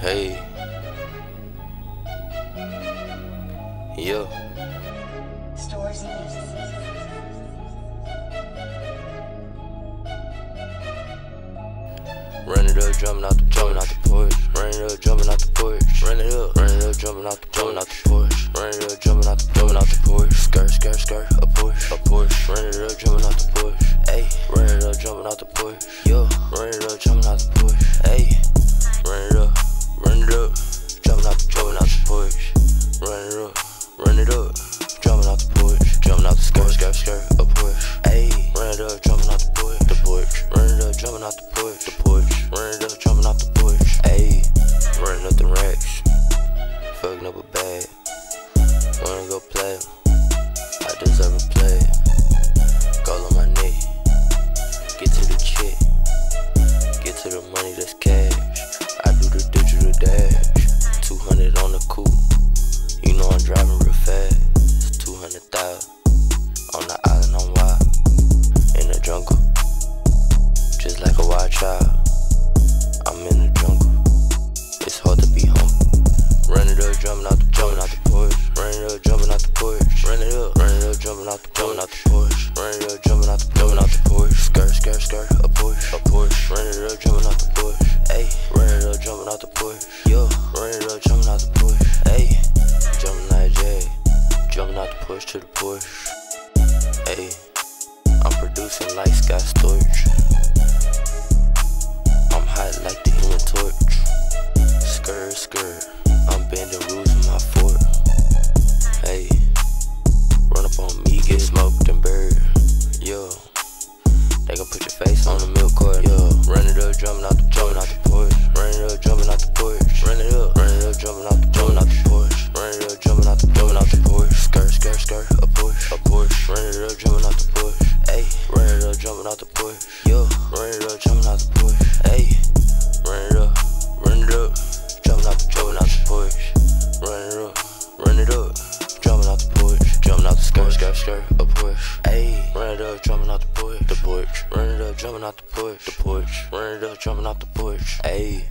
Hey. Yo. Stores Run it up, jumping out the jumping out the porch. Run it up, jumping out the porch. Run it up, run it up, jumping out the jumping out the porch. Run it up, jumping out the jumping out the porch. Skirt, skirt, skirt, a Porsche, a Porsche. Run it up, jumping out the porch. Ayy, run it up, jumping out the porch. Wanna play? I deserve a play. Call on my knee, get to the chick, get to the money that's cash. I do the digital dash, 200 on the coupe. You know I'm driving real fast, 200,000 on the island. I'm wild in the jungle, just like a wild child. Jumping out the porch. Run it up, run it up, jumping out the jumping out the porch. Run it up, jumping out the jumping out the porch. Skirt, skirt, skirt, a Porsche, a Porsche. Run it up, jumping out the porch. Ayy, run it up, jumping out the porch. Yo, run it up, jumping out the porch. Ayy, jumping like Jay, jumping out the porch to the porch. Ayy, I'm producing like Sky Storage. I'm hot like the human torch. Skirt, skirt. The milk run it up, jumping out the jumping out the porch. Run it up, jumping out the porch. Run it up, run it up, jumping out the jumping out the porch. Run it up, jumping out the jumping out the porch. Skirt, skirt, skirt, a Porsche, a Porsche. Run it up, jumping out the porch. Hey, run it up, jumping out the porch. Yo, run it up, jumping out the porch. Hey, run it up, run it up, jumping out the jumping out the porch. Run it up, run it up, jumping out the porch, jumping out the skirt, skirt, skirt, a Porsche. Ayy, run it up, jumping out the porch, jumping out the porch, the porch. Run it up, jumping out the porch. Ayy.